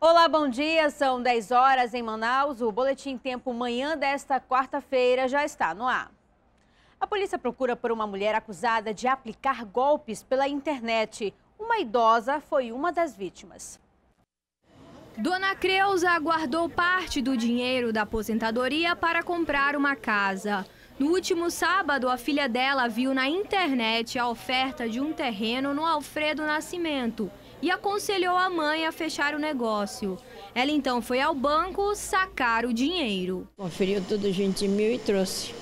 Olá, bom dia. São 10 horas em Manaus. O Boletim Tempo Manhã desta quarta-feira já está no ar. A polícia procura por uma mulher acusada de aplicar golpes pela internet. Uma idosa foi uma das vítimas. Dona Creuza guardou parte do dinheiro da aposentadoria para comprar uma casa. No último sábado, a filha dela viu na internet a oferta de um terreno no Alfredo Nascimento e aconselhou a mãe a fechar o negócio. Ela então foi ao banco sacar o dinheiro. Conferiu tudo 20 mil e trouxe.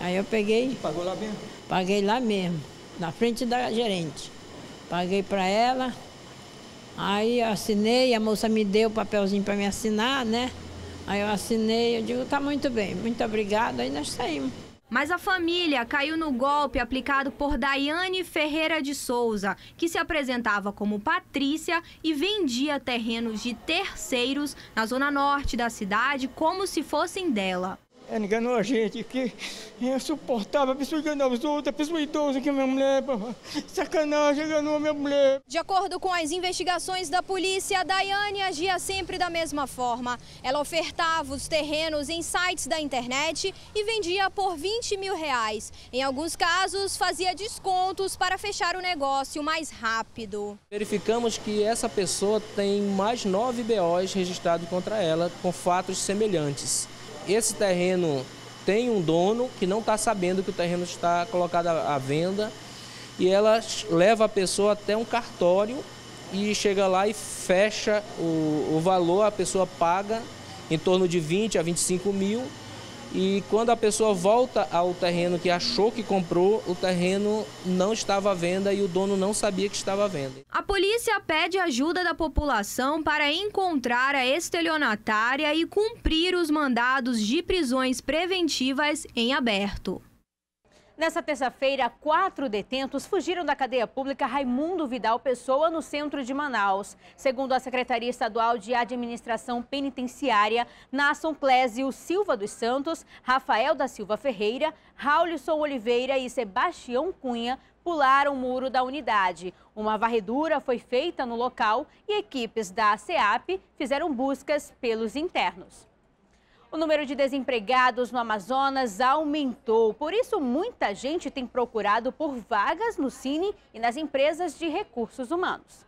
Aí eu peguei. Pagou lá mesmo? Paguei lá mesmo, na frente da gerente. Paguei para ela. Aí eu assinei, a moça me deu o papelzinho para me assinar, né? Aí eu assinei, eu digo, tá muito bem, muito obrigada, aí nós saímos. Mas a família caiu no golpe aplicado por Daiane Ferreira de Souza, que se apresentava como Patrícia e vendia terrenos de terceiros na zona norte da cidade como se fossem dela. Ela enganou a gente, que é suportável, a pessoa enganou os outros, a pessoa idosa que é minha mulher, sacanagem, enganou a minha mulher. De acordo com as investigações da polícia, a Daiane agia sempre da mesma forma. Ela ofertava os terrenos em sites da internet e vendia por 20 mil reais. Em alguns casos, fazia descontos para fechar o negócio mais rápido. Verificamos que essa pessoa tem mais nove BOs registrados contra ela com fatos semelhantes esse terreno tem um dono que não está sabendo que o terreno está colocado à venda e ela leva a pessoa até um cartório e chega lá e fecha o, o valor, a pessoa paga em torno de 20 a 25 mil e quando a pessoa volta ao terreno que achou que comprou, o terreno não estava à venda e o dono não sabia que estava à venda. A polícia pede ajuda da população para encontrar a estelionatária e cumprir os mandados de prisões preventivas em aberto. Nessa terça-feira, quatro detentos fugiram da cadeia pública Raimundo Vidal Pessoa, no centro de Manaus. Segundo a Secretaria Estadual de Administração Penitenciária, Nasson Clésio Silva dos Santos, Rafael da Silva Ferreira, Raulisson Oliveira e Sebastião Cunha pularam o muro da unidade. Uma varredura foi feita no local e equipes da SEAP fizeram buscas pelos internos. O número de desempregados no Amazonas aumentou, por isso muita gente tem procurado por vagas no Cine e nas empresas de recursos humanos.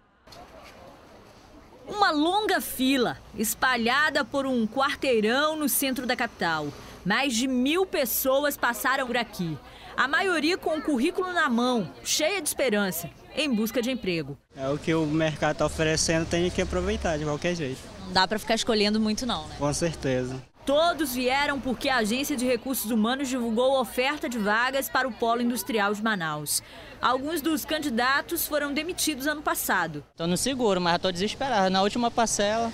Uma longa fila espalhada por um quarteirão no centro da capital. Mais de mil pessoas passaram por aqui. A maioria com o currículo na mão, cheia de esperança, em busca de emprego. É o que o mercado está oferecendo, tem que aproveitar de qualquer jeito. Não dá para ficar escolhendo muito não, né? Com certeza. Todos vieram porque a Agência de Recursos Humanos divulgou oferta de vagas para o Polo Industrial de Manaus. Alguns dos candidatos foram demitidos ano passado. Estou no seguro, mas estou desesperado. Na última parcela,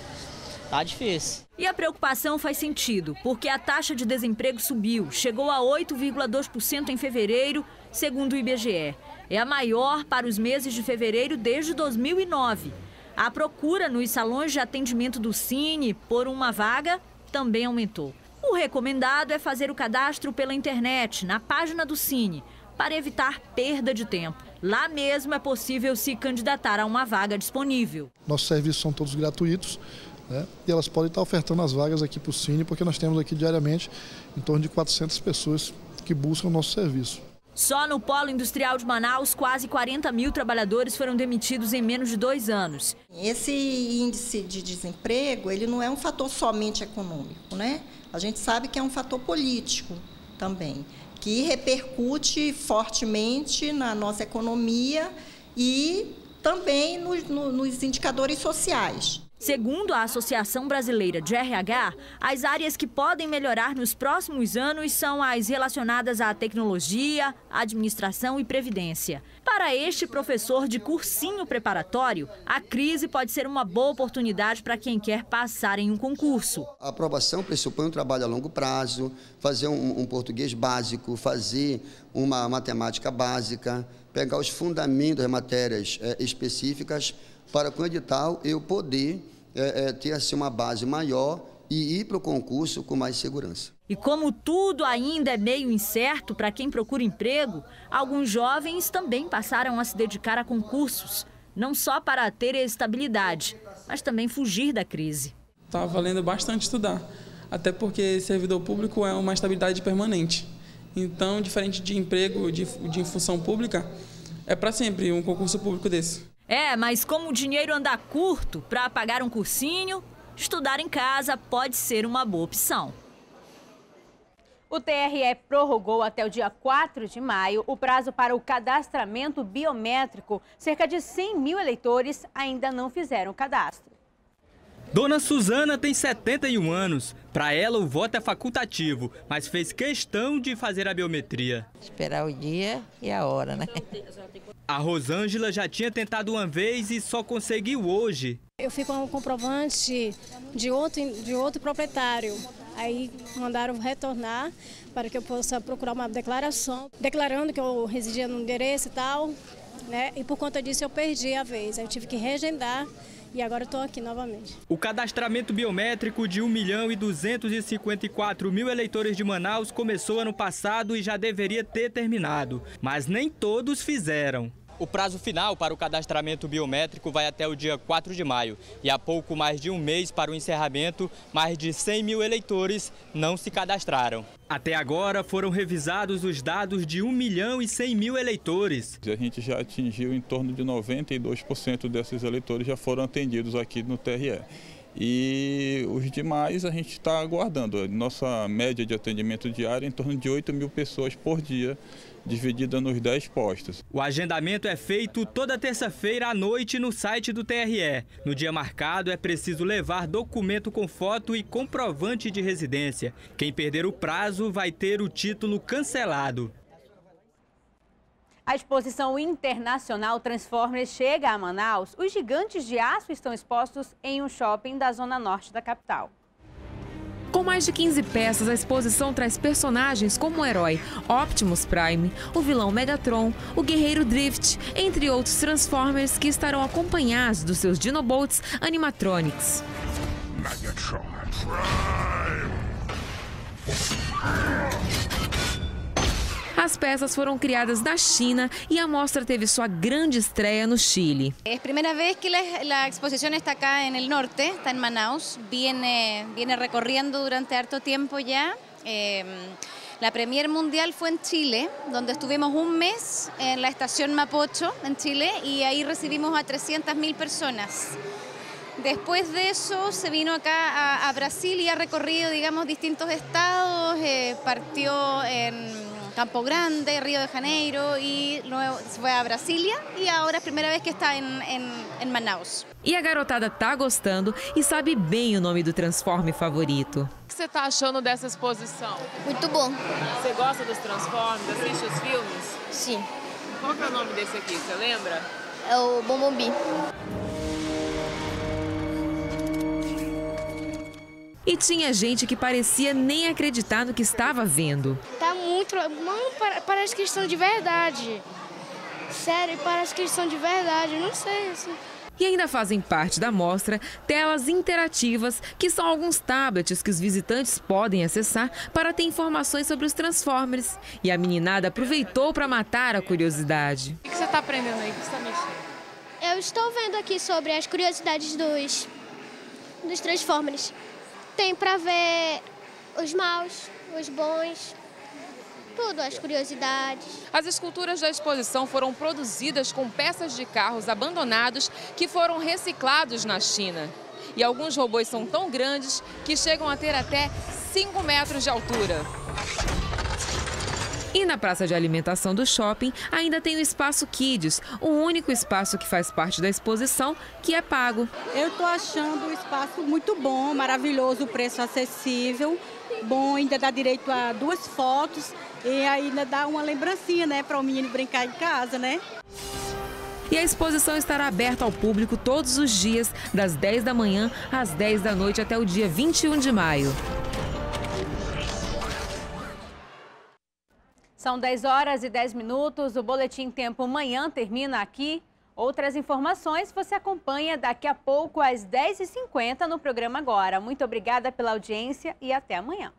tá difícil. E a preocupação faz sentido, porque a taxa de desemprego subiu, chegou a 8,2% em fevereiro, segundo o IBGE. É a maior para os meses de fevereiro desde 2009. A procura nos salões de atendimento do Cine por uma vaga também aumentou. O recomendado é fazer o cadastro pela internet, na página do Cine, para evitar perda de tempo. Lá mesmo é possível se candidatar a uma vaga disponível. Nossos serviços são todos gratuitos né? e elas podem estar ofertando as vagas aqui para o Cine, porque nós temos aqui diariamente em torno de 400 pessoas que buscam o nosso serviço. Só no Polo Industrial de Manaus, quase 40 mil trabalhadores foram demitidos em menos de dois anos. Esse índice de desemprego, ele não é um fator somente econômico, né? A gente sabe que é um fator político também, que repercute fortemente na nossa economia e também no, no, nos indicadores sociais. Segundo a Associação Brasileira de RH, as áreas que podem melhorar nos próximos anos são as relacionadas à tecnologia, administração e previdência. Para este professor de cursinho preparatório, a crise pode ser uma boa oportunidade para quem quer passar em um concurso. A aprovação pressupõe um trabalho a longo prazo, fazer um, um português básico, fazer uma matemática básica, pegar os fundamentos das matérias é, específicas para com o edital eu poder é, é, ter assim, uma base maior e ir para o concurso com mais segurança. E como tudo ainda é meio incerto para quem procura emprego, alguns jovens também passaram a se dedicar a concursos. não só para ter estabilidade, mas também fugir da crise. Está valendo bastante estudar, até porque servidor público é uma estabilidade permanente. Então, diferente de emprego de, de função pública, é para sempre um concurso público desse. É, mas como o dinheiro anda curto para pagar um cursinho, estudar em casa pode ser uma boa opção. O TRE prorrogou até o dia 4 de maio o prazo para o cadastramento biométrico. Cerca de 100 mil eleitores ainda não fizeram o cadastro. Dona Suzana tem 71 anos. Para ela, o voto é facultativo, mas fez questão de fazer a biometria. Esperar o dia e a hora, né? A Rosângela já tinha tentado uma vez e só conseguiu hoje. Eu fui com um comprovante de outro, de outro proprietário. Aí mandaram retornar para que eu possa procurar uma declaração, declarando que eu residia no endereço e tal. Né? E por conta disso eu perdi a vez. Eu tive que reagendar e agora estou aqui novamente. O cadastramento biométrico de 1 milhão e 254 mil eleitores de Manaus começou ano passado e já deveria ter terminado, mas nem todos fizeram. O prazo final para o cadastramento biométrico vai até o dia 4 de maio. E há pouco mais de um mês para o encerramento, mais de 100 mil eleitores não se cadastraram. Até agora foram revisados os dados de 1 milhão e 100 mil eleitores. A gente já atingiu em torno de 92% desses eleitores já foram atendidos aqui no TRE. E os demais a gente está aguardando. Nossa média de atendimento diário é em torno de 8 mil pessoas por dia dividida nos 10 postos. O agendamento é feito toda terça-feira à noite no site do TRE. No dia marcado é preciso levar documento com foto e comprovante de residência. Quem perder o prazo vai ter o título cancelado. A exposição internacional Transformers chega a Manaus. Os gigantes de aço estão expostos em um shopping da zona norte da capital. Com mais de 15 peças, a exposição traz personagens como o herói Optimus Prime, o vilão Megatron, o guerreiro Drift, entre outros Transformers que estarão acompanhados dos seus Dinobots animatronics. Megatron Prime. As peças foram criadas na China e a mostra teve sua grande estreia no Chile. É a primeira vez que a exposição está acá no norte, está em Manaus. Viene, viene recorriendo durante harto tempo já. Eh, la premier mundial fue en Chile, donde estuvimos un mes en la estación Mapocho, en Chile, y ahí recibimos a 300.000 personas. Después de eso se vino acá a, a, Brasil y ha recorrido, digamos, distintos estados, eh, partió en Campo Grande, Río de Janeiro e luego foi a Brasília e agora é a primeira vez que está em, em, em Manaus. E a garotada tá gostando e sabe bem o nome do transforme favorito. O que você tá achando dessa exposição? Muito bom. Você gosta dos Transformers? Assiste os filmes? Sim. Qual é o nome desse aqui, você lembra? É o Bombobi. E tinha gente que parecia nem acreditar no que estava vendo. Tá muito. Não, parece que eles são de verdade. Sério, parece que eles são de verdade. Eu não sei. Assim. E ainda fazem parte da mostra telas interativas, que são alguns tablets que os visitantes podem acessar para ter informações sobre os Transformers. E a meninada aproveitou para matar a curiosidade. O que você está aprendendo aí? O que você está mexendo? Eu estou vendo aqui sobre as curiosidades dos, dos Transformers. Tem para ver os maus, os bons, tudo, as curiosidades. As esculturas da exposição foram produzidas com peças de carros abandonados que foram reciclados na China. E alguns robôs são tão grandes que chegam a ter até 5 metros de altura. E na praça de alimentação do shopping ainda tem o Espaço Kids, o único espaço que faz parte da exposição que é pago. Eu estou achando o espaço muito bom, maravilhoso, o preço acessível, bom, ainda dá direito a duas fotos e ainda dá uma lembrancinha, né, para o menino brincar em casa, né? E a exposição estará aberta ao público todos os dias, das 10 da manhã às 10 da noite até o dia 21 de maio. São 10 horas e 10 minutos. O Boletim Tempo Manhã termina aqui. Outras informações você acompanha daqui a pouco às 10h50 no programa Agora. Muito obrigada pela audiência e até amanhã.